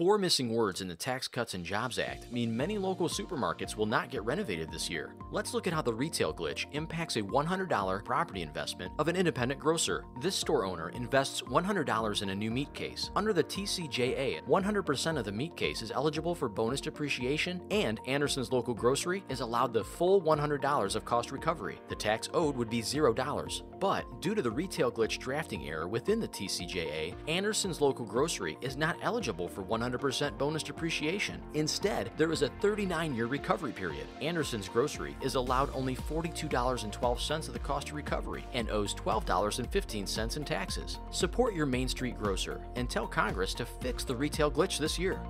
Four missing words in the Tax Cuts and Jobs Act mean many local supermarkets will not get renovated this year. Let's look at how the retail glitch impacts a $100 property investment of an independent grocer. This store owner invests $100 in a new meat case. Under the TCJA, 100% of the meat case is eligible for bonus depreciation, and Anderson's local grocery is allowed the full $100 of cost recovery. The tax owed would be $0. But due to the retail glitch drafting error within the TCJA, Anderson's local grocery is not eligible for 100% bonus depreciation. Instead, there is a 39 year recovery period. Anderson's grocery is allowed only $42.12 of the cost of recovery and owes $12.15 in taxes. Support your Main Street grocer and tell Congress to fix the retail glitch this year.